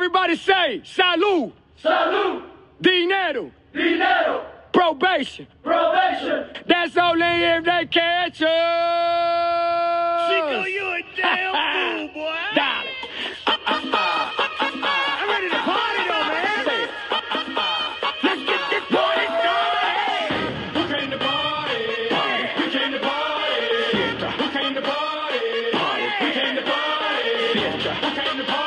Everybody say, salud, Salud, dinero, dinero, probation. probation. That's only if they catch us. Chico, you a damn fool, boy. I'm ready to party though, man. Let's get this party started. Who came to party? We came to party. Who came to party? We came to party. Who came to party?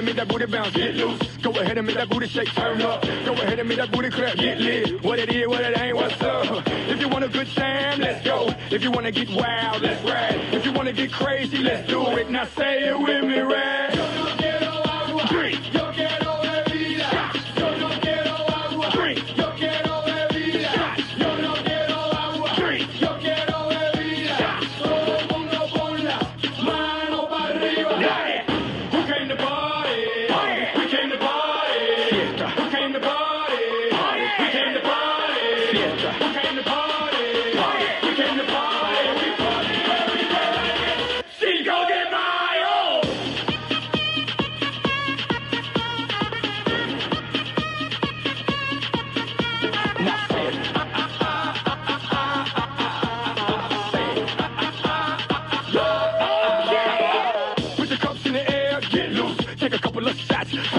And make that booty bounce, get loose. Go ahead and make that booty shake, turn up. Go ahead and make that booty clap, get lit. What it is, what it ain't, what's up? If you want a good time, let's go. If you want to get wild, let's ride. If you want to get crazy, let's do it. Now say it with me, right? Yo quiero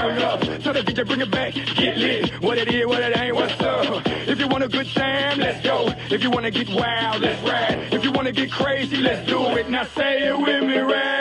turn up. Tell the DJ bring it back, get lit. What it is, what it ain't, want a good time, let's go. If you want to get wild, let's ride. If you want to get crazy, let's do it. Now say it with me, right?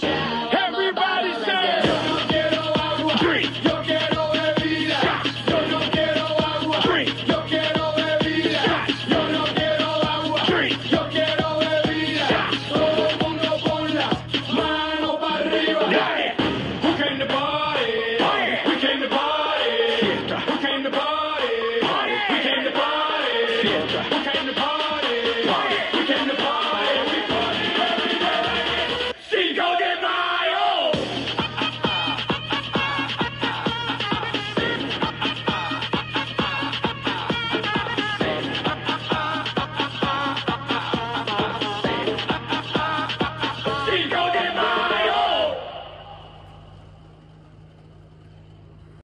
shower.